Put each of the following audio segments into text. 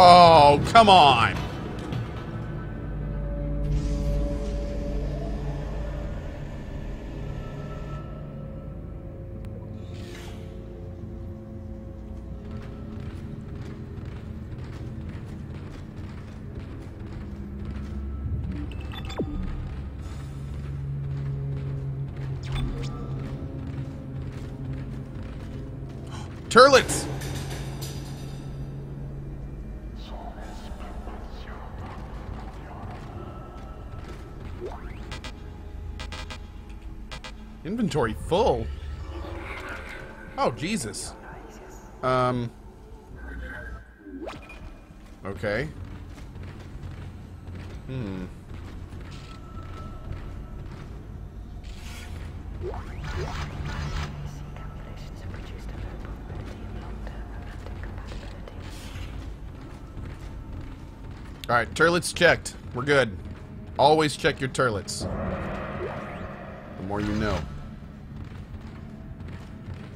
Oh, come on. Turlets! Inventory full? Oh, Jesus. Um. Okay. Hmm. Alright, turlets checked. We're good. Always check your turlets. More you know.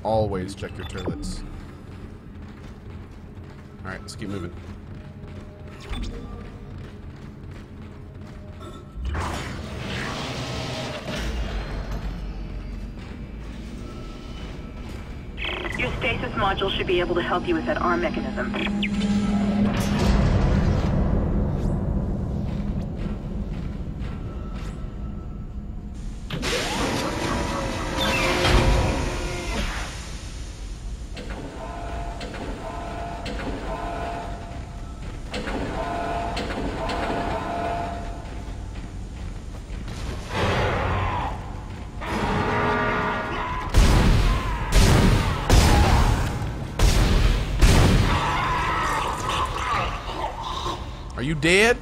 Always check your turlets. Alright, let's keep moving. Your stasis module should be able to help you with that arm mechanism. You dead?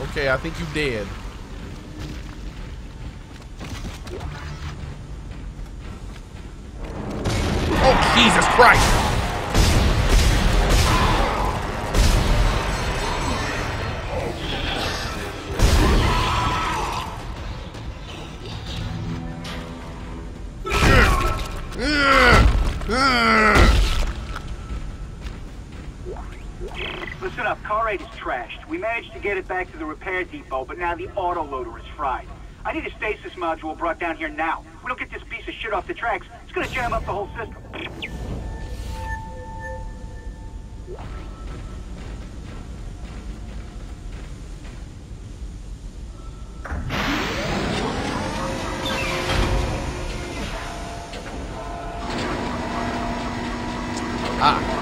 Okay, I think you dead. Oh, Jesus Christ! Listen up, car 8 is trashed. We managed to get it back to the repair depot, but now the autoloader is fried. I need a stasis module brought down here now. If we don't get this piece of shit off the tracks, it's gonna jam up the whole system. Ah.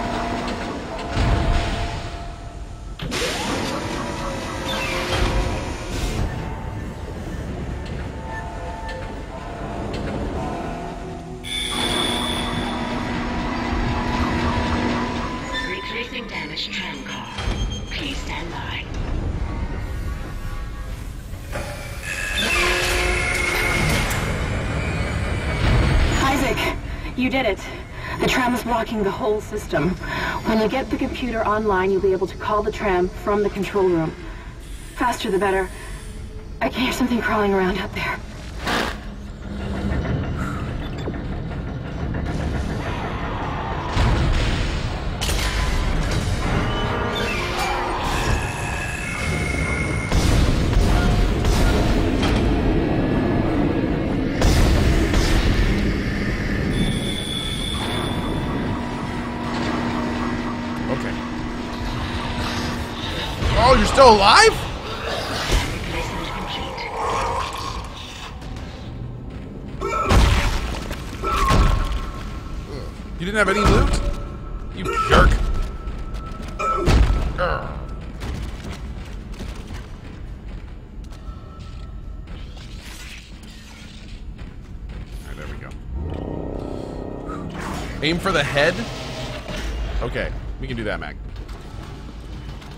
Blocking the whole system. When you get the computer online, you'll be able to call the tram from the control room. Faster the better. I can hear something crawling around out there. Still alive? You didn't have any loot? You jerk. Alright, there we go. Aim for the head? Okay, we can do that, Mac.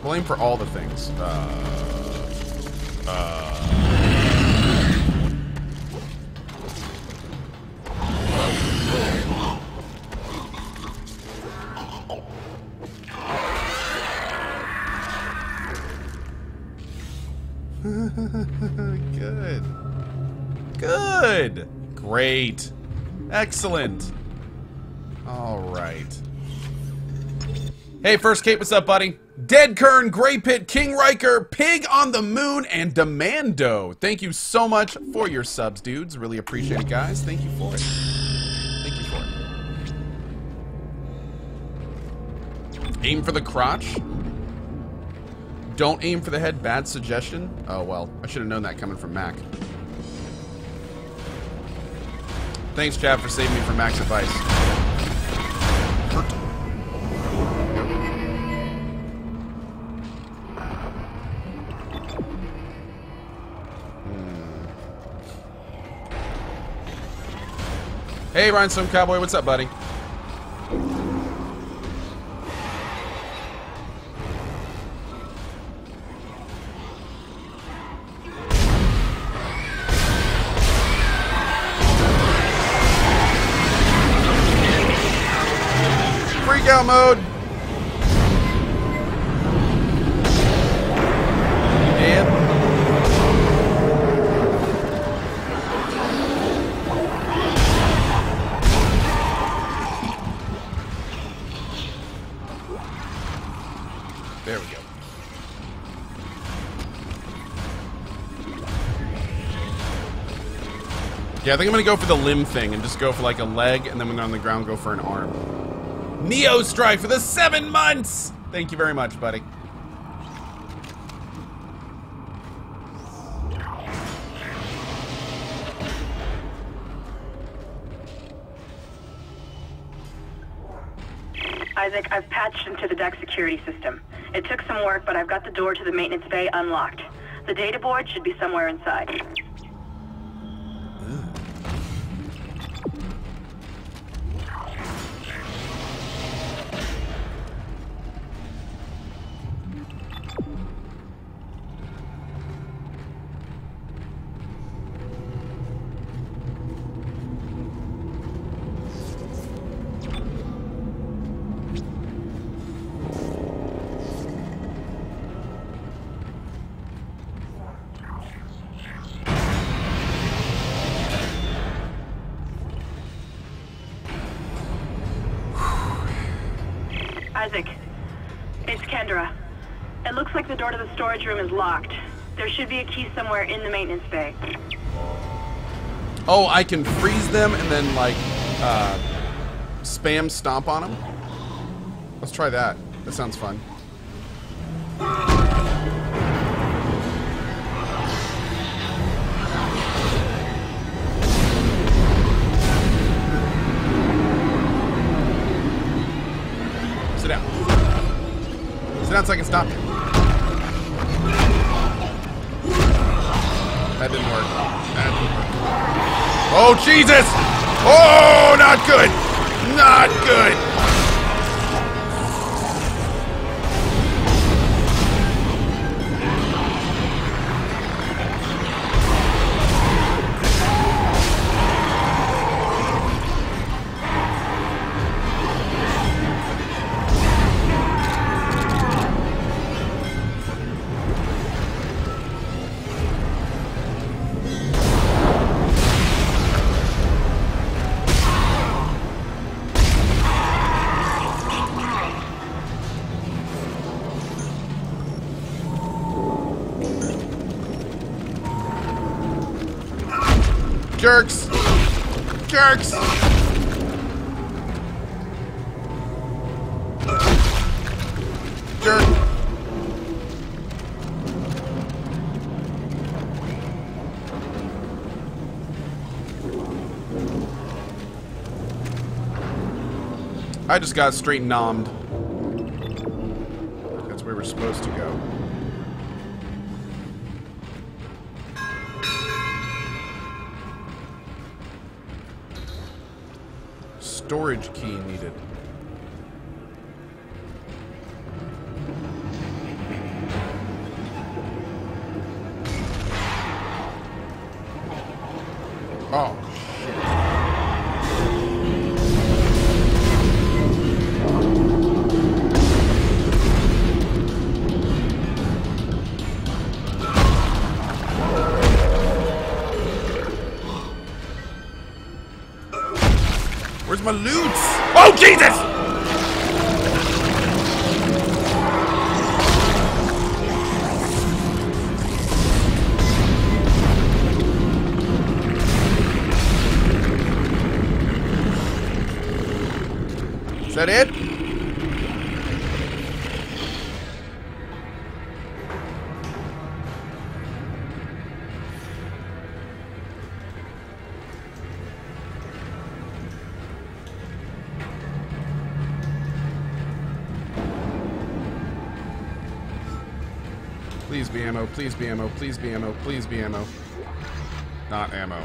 We'll for all the things. Uh, uh, Good. Good. Great. Excellent. All right. Hey, first Kate, what's up, buddy? Dead Kern, Grey Pit, King Riker, Pig on the Moon, and Demando. Thank you so much for your subs, dudes. Really appreciate it, guys. Thank you for it. Thank you for it. Aim for the crotch. Don't aim for the head. Bad suggestion. Oh, well. I should have known that coming from Mac. Thanks, Chad, for saving me from Mac's advice. Hey, Rhinestone Cowboy, what's up, buddy? Freak out mode. Yeah. Yeah, I think I'm gonna go for the limb thing and just go for like a leg, and then when they're on the ground, go for an arm. Neo Strike for the seven months! Thank you very much, buddy. Isaac, I've patched into the deck security system. It took some work, but I've got the door to the maintenance bay unlocked. The data board should be somewhere inside. The door to the storage room is locked. There should be a key somewhere in the maintenance bay. Oh, I can freeze them and then like uh, spam stomp on them. Let's try that. That sounds fun. Sit down. Sit down so I can stop you. Oh, Jesus! Oh, not good! Not good! Jerks! Jerks! Jerk! I just got straight nommed. That's where we're supposed to go. Storage key needed. My loot? Oh, Jesus! Please be ammo, please be ammo, please be ammo, please be ammo. Not ammo.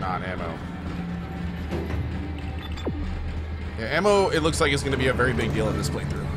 Not ammo. Yeah, ammo, it looks like it's going to be a very big deal in this playthrough.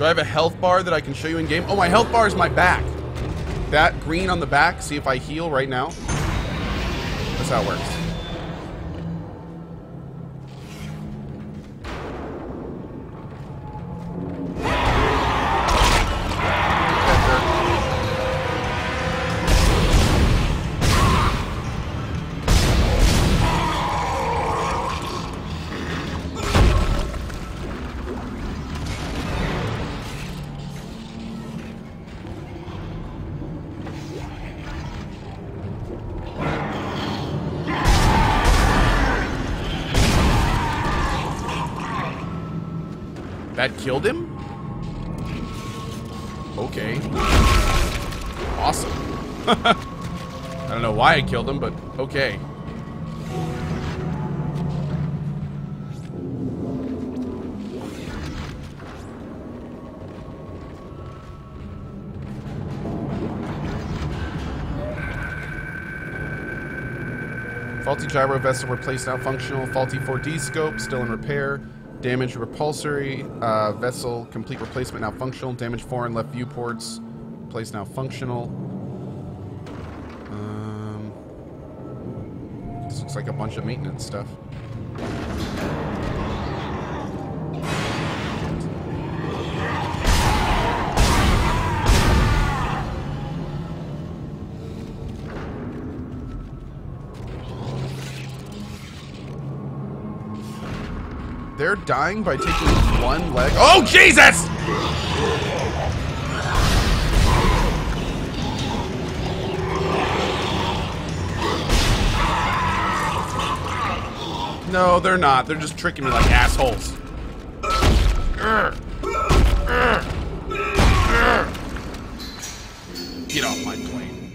Do I have a health bar that I can show you in game? Oh, my health bar is my back. That green on the back. See if I heal right now. That's how it works. That killed him? Okay. Awesome. I don't know why I killed him, but okay. Faulty gyro vessel replaced now functional. Faulty 4D scope still in repair. Damaged repulsory uh, vessel complete replacement now functional. Damaged foreign left viewports place now functional. Um, this looks like a bunch of maintenance stuff. They're dying by taking one leg. Oh, Jesus! No, they're not. They're just tricking me like assholes. Get off my plane.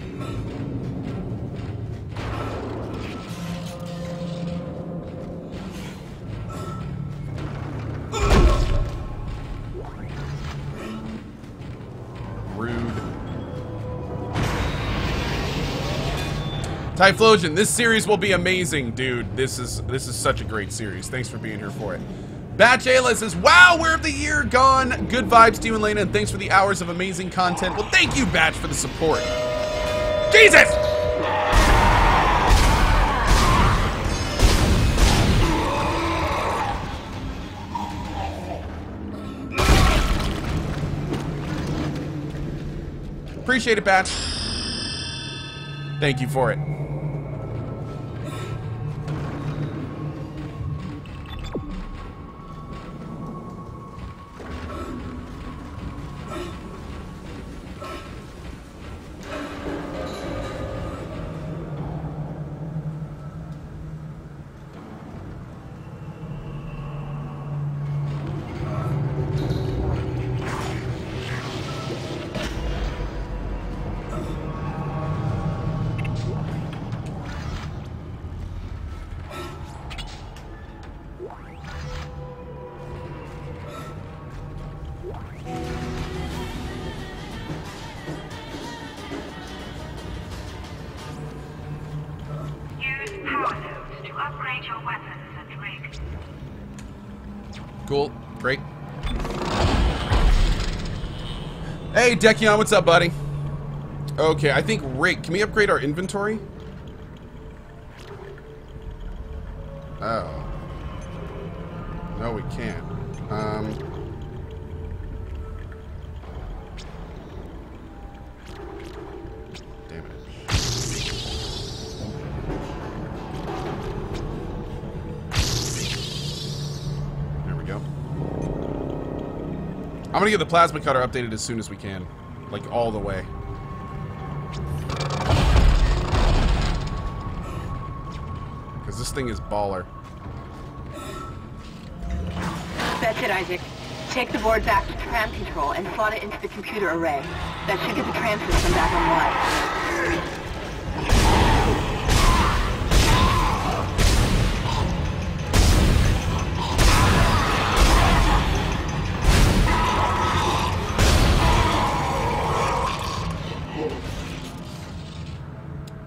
Typhlosion, this series will be amazing, dude. This is this is such a great series. Thanks for being here for it. Batch Ayla says, Wow, where have the year gone? Good vibes to you and thanks for the hours of amazing content. Well, thank you, Batch, for the support. Jesus! Appreciate it, Batch. Thank you for it. Great. Hey, Dekion, what's up, buddy? Okay, I think Rick, can we upgrade our inventory? Oh. No, we can't. Um. I'm gonna get the plasma cutter updated as soon as we can. Like, all the way. Because this thing is baller. That's it, Isaac. Take the board back to tram control and slot it into the computer array. That should get the tram system back online.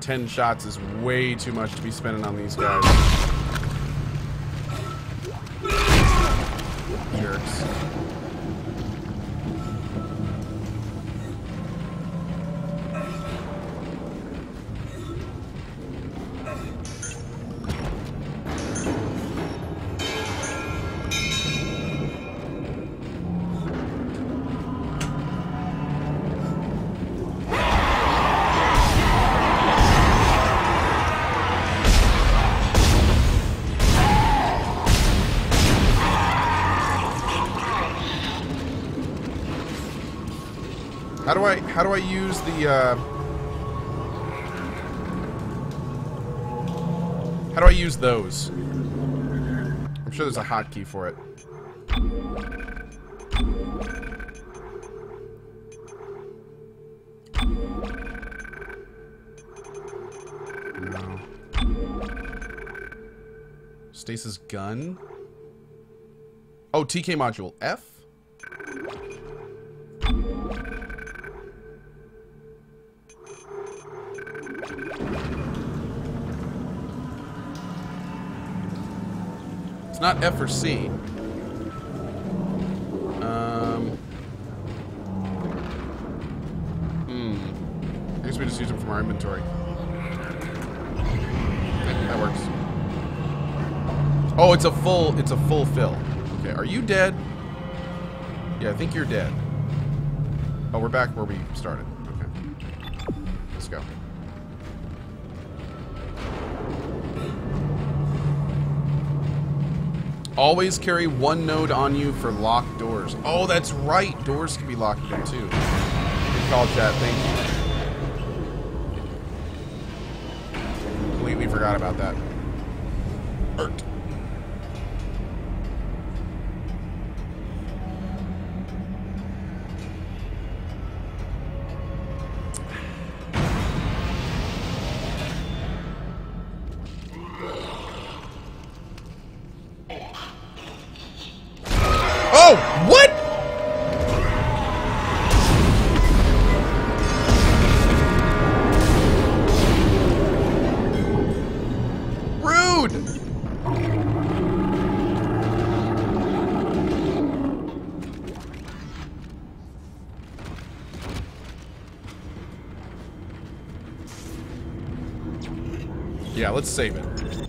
Ten shots is way too much to be spending on these guys. How do I how do I use the uh How do I use those? I'm sure there's a hotkey for it. No. Stasis gun? Oh, TK module F? Not F or C. Um. Hmm. I guess we just use them from our inventory. That works. Oh, it's a full. It's a full fill. Okay, are you dead? Yeah, I think you're dead. Oh, we're back where we started. Okay. Let's go. Always carry one node on you for locked doors. Oh, that's right. Doors can be locked again, too. Good call, chat. Thank you. Completely forgot about that. Yeah, let's save it.